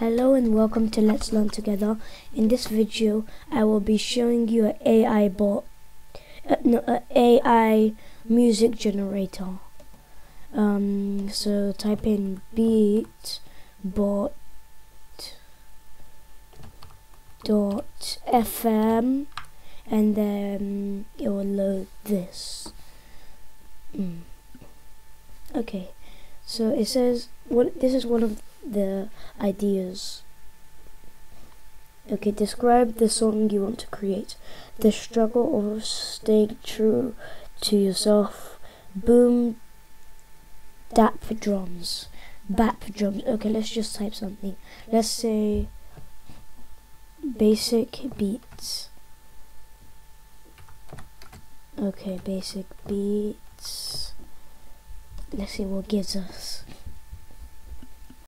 Hello and welcome to Let's Learn Together. In this video, I will be showing you an AI bot, uh, no, an AI music generator. Um, so type in beat bot dot fm and then it will load this. Mm. Okay, so it says what this is one of the ideas. Okay, describe the song you want to create. The struggle of staying true to yourself. Boom, dap for drums, bap for drums. Okay, let's just type something. Let's say basic beats. Okay, basic beats. Let's see what gives us.